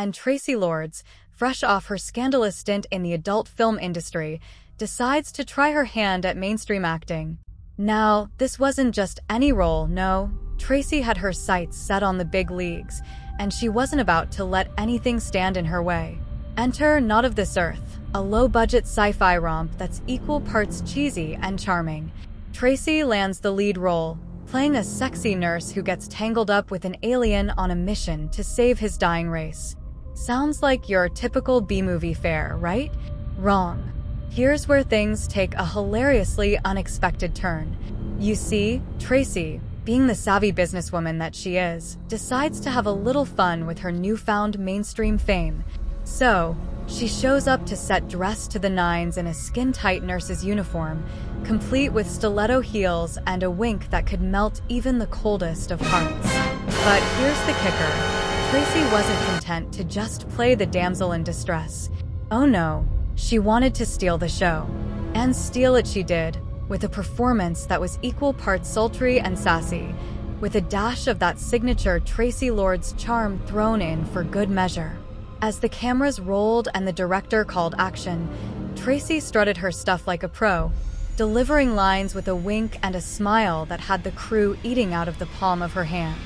and Traci Lords, fresh off her scandalous stint in the adult film industry, decides to try her hand at mainstream acting. Now, this wasn't just any role, no. Traci had her sights set on the big leagues, and she wasn't about to let anything stand in her way. Enter Not of This Earth, a low budget sci fi romp that's equal parts cheesy and charming. Traci lands the lead role, playing a sexy nurse who gets tangled up with an alien on a mission to save his dying race. Sounds like your typical B movie fare, right? Wrong. Here's where things take a hilariously unexpected turn. You see, Traci, being the savvy businesswoman that she is, decides to have a little fun with her newfound mainstream fame. So, she shows up to set dressed to the nines in a skin tight nurse's uniform, complete with stiletto heels and a wink that could melt even the coldest of hearts. But here's the kicker Traci wasn't content to just play the damsel in distress. Oh no, she wanted to steal the show. And steal it she did, with a performance that was equal parts sultry and sassy, with a dash of that signature Traci Lords charm thrown in for good measure. As the cameras rolled and the director called action, Traci strutted her stuff like a pro, delivering lines with a wink and a smile that had the crew eating out of the palm of her hand.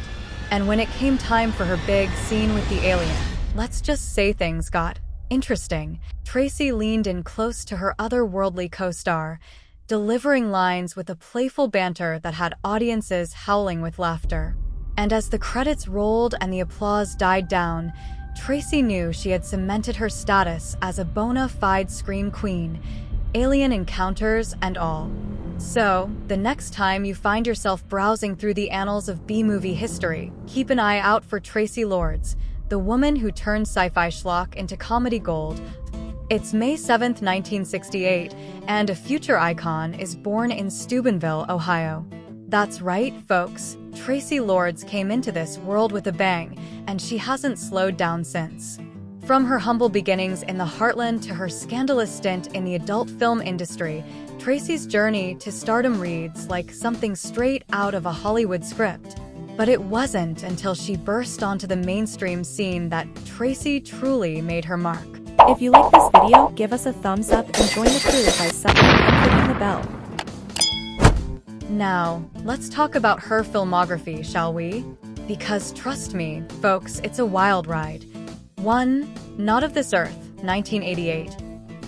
And when it came time for her big scene with the alien, let's just say things got interesting. Traci leaned in close to her otherworldly co star, delivering lines with a playful banter that had audiences howling with laughter. And as the credits rolled and the applause died down, Traci knew she had cemented her status as a bona fide scream queen, alien encounters and all. So, the next time you find yourself browsing through the annals of B movie history, keep an eye out for Traci Lords, the woman who turned sci fi schlock into comedy gold. It's May 7, 1968, and a future icon is born in Steubenville, Ohio. That's right, folks. Traci Lords came into this world with a bang, and she hasn't slowed down since. From her humble beginnings in the heartland to her scandalous stint in the adult film industry, Traci's journey to stardom reads like something straight out of a Hollywood script. But it wasn't until she burst onto the mainstream scene that Traci truly made her mark. If you like this video, give us a thumbs up and join the crew by subbing and clicking the bell. Now, let's talk about her filmography, shall we? Because trust me, folks, it's a wild ride. 1. Not of This Earth, 1988.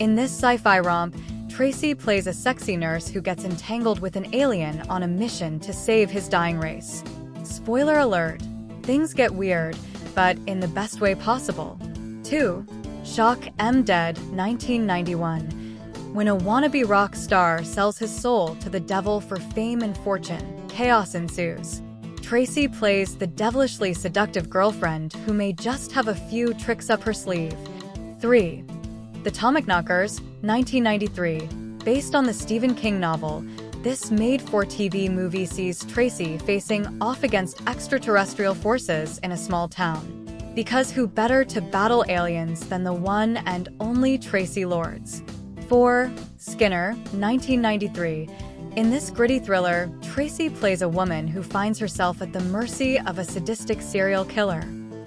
In this sci fi romp, Traci plays a sexy nurse who gets entangled with an alien on a mission to save his dying race. Spoiler alert, things get weird, but in the best way possible. 2. Shock 'Em Dead, 1991. When a wannabe rock star sells his soul to the devil for fame and fortune, chaos ensues. Traci plays the devilishly seductive girlfriend who may just have a few tricks up her sleeve. 3. The Atomic Tommyknockers, 1993. Based on the Stephen King novel, this made for TV movie sees Traci facing off against extraterrestrial forces in a small town. Because who better to battle aliens than the one and only Traci Lords? 4. Skinner, 1993. In this gritty thriller, Traci plays a woman who finds herself at the mercy of a sadistic serial killer.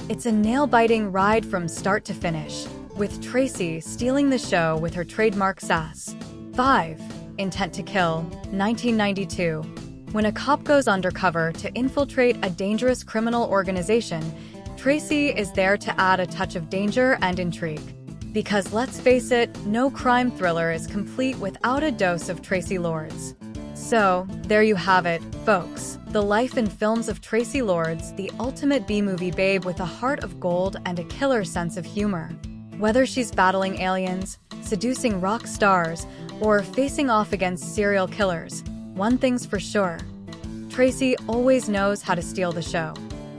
It's a nail biting ride from start to finish, with Traci stealing the show with her trademark sass. 5. Intent to Kill, 1992. When a cop goes undercover to infiltrate a dangerous criminal organization, Traci is there to add a touch of danger and intrigue. Because let's face it, no crime thriller is complete without a dose of Traci Lords. So, there you have it, folks. The life and films of Traci Lords, the ultimate B movie babe with a heart of gold and a killer sense of humor. Whether she's battling aliens, seducing rock stars, or facing off against serial killers, one thing's for sure Traci always knows how to steal the show.